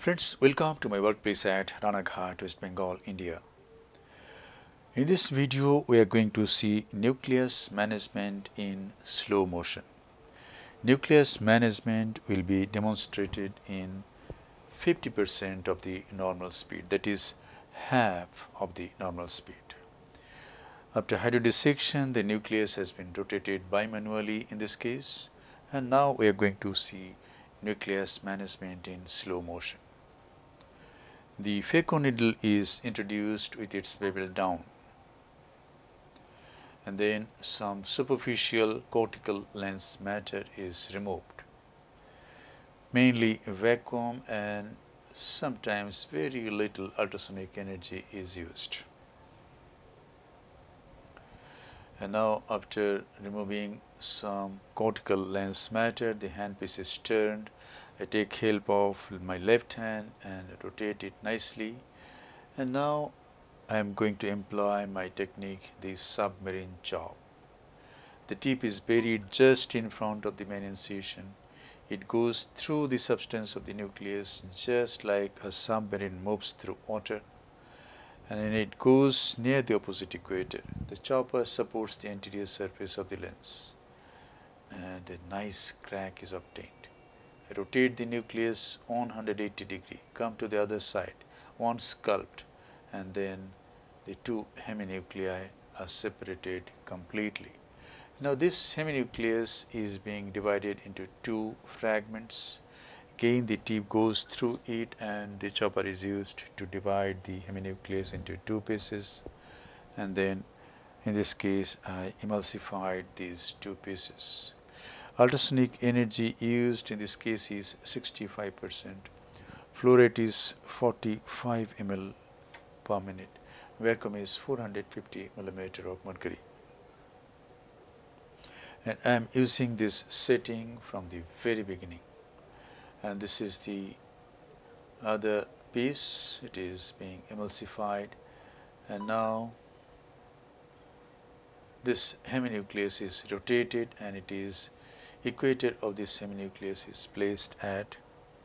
Friends, welcome to my workplace at Ranaghat, West Bengal, India. In this video, we are going to see nucleus management in slow motion. Nucleus management will be demonstrated in 50% of the normal speed, that is half of the normal speed. After hydrodissection, the nucleus has been rotated bimanually in this case, and now we are going to see nucleus management in slow motion. The phaco needle is introduced with its bevel down and then some superficial cortical lens matter is removed. Mainly vacuum and sometimes very little ultrasonic energy is used. And now after removing some cortical lens matter, the handpiece is turned. I take help of my left hand and rotate it nicely. And now I am going to employ my technique, the submarine chop. The tip is buried just in front of the main incision. It goes through the substance of the nucleus just like a submarine moves through water and then it goes near the opposite equator. The chopper supports the anterior surface of the lens and a nice crack is obtained. Rotate the nucleus on 180 degree, come to the other side, one sculpt and then the two heminuclei are separated completely. Now this heminucleus is being divided into two fragments. Again the tip goes through it and the chopper is used to divide the heminucleus into two pieces and then in this case I emulsified these two pieces. Ultrasonic energy used in this case is 65 percent. Flow rate is 45 ml per minute vacuum is 450 millimeter of mercury. And I am using this setting from the very beginning. And this is the other piece, it is being emulsified. And now this heminucleus is rotated and it is equator of this heminucleus is placed at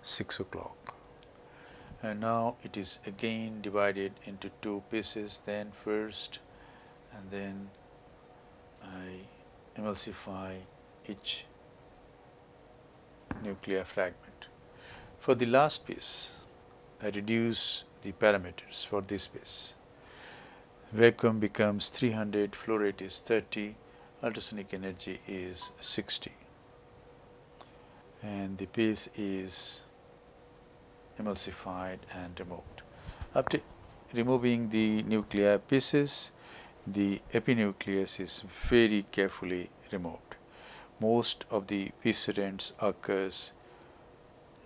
6 o'clock and now it is again divided into two pieces then first and then I emulsify each nuclear fragment. For the last piece I reduce the parameters for this piece. Vacuum becomes 300, flow rate is 30, ultrasonic energy is 60 and the piece is emulsified and removed. After removing the nuclear pieces, the epinucleus is very carefully removed. Most of the precedents occurs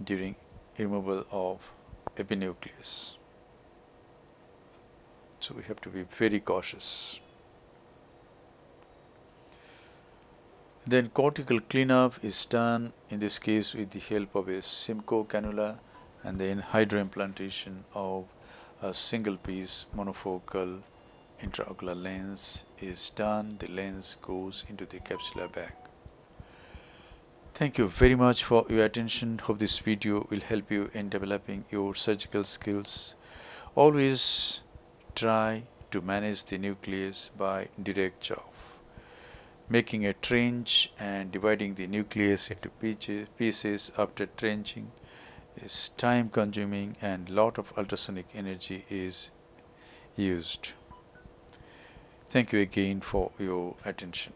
during removal of epinucleus. So we have to be very cautious. Then cortical cleanup is done in this case with the help of a Simcoe cannula and then hydroimplantation of a single piece monofocal intraocular lens is done. The lens goes into the capsular bag. Thank you very much for your attention. Hope this video will help you in developing your surgical skills. Always try to manage the nucleus by direct chop making a trench and dividing the nucleus into pieces after trenching is time consuming and lot of ultrasonic energy is used. Thank you again for your attention.